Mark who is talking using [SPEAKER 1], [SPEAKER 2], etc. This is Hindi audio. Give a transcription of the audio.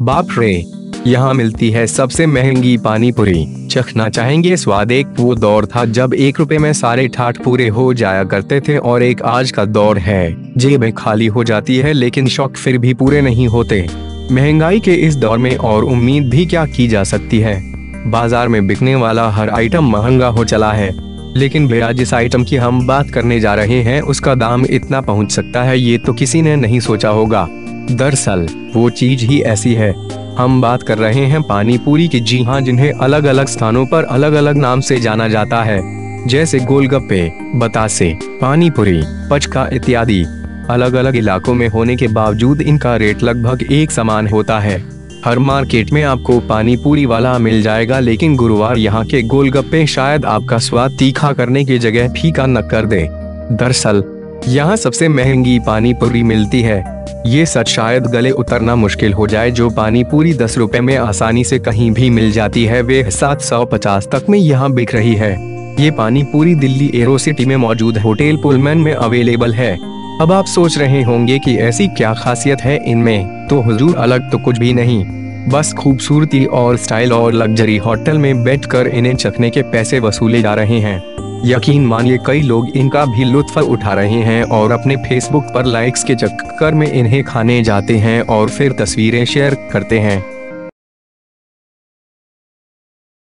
[SPEAKER 1] बाप रे, यहाँ मिलती है सबसे महँगी पानी पूरी चखना चाहेंगे स्वाद, एक वो दौर था जब एक रुपए में सारे ठाठ पूरे हो जाया करते थे और एक आज का दौर है। जेबें खाली हो जाती है, लेकिन शौक फिर भी पूरे नहीं होते। महँगाई के इस दौर में और उम्मीद भी क्या की जा सकती है? बाज़ार में बिकने वाला हर आइटम महँगा हो चला है। लेकिन भैया जिस आइटम की हम बात करने जा रहे हैं, उसका दाम इतना पहुँच सकता है, ये तो किसी ने नहीं सोचा होगा। दरअसल, वो चीज़ ही ऐसी है। हम बात कर रहे हैं पानी पूरी की। जी हाँ जिन्हें अलग अलग स्थानों पर अलग अलग नाम से जाना जाता है। जैसे गोलगप्पे, बतासे पानी पूरी पचका इत्यादि। अलग अलग इलाकों में होने के बावजूद इनका रेट लगभग एक समान होता है। हर मार्केट में आपको पानी पूरी वाला मिल जाएगा, लेकिन गुरुवार यहाँ के गोलगप्पे शायद आपका स्वाद तीखा करने की जगह फीका न कर दे। दरअसल, यहाँ सबसे महँगी पानी पूरी मिलती है। ये सच शायद गले उतरना मुश्किल हो जाए, जो पानी पूरी दस रुपए में आसानी से कहीं भी मिल जाती है, वे सात सौ पचास तक में यहाँ बिक रही है। ये पानी पूरी दिल्ली एरो सिटी में मौजूद होटल पुलमैन में अवेलेबल है। अब आप सोच रहे होंगे कि ऐसी क्या खासियत है इनमें? तो हुजूर, अलग तो कुछ भी नहीं। बस खूबसूरती और स्टाइल और लग्जरी होटल में बैठकर इन्हें चखने के पैसे वसूले जा रहे हैं। यकीन मानिए कई लोग इनका भी लुत्फ उठा रहे हैं और अपने फेसबुक पर लाइक्स के चक्कर में इन्हें खाने जाते हैं और फिर तस्वीरें शेयर करते हैं।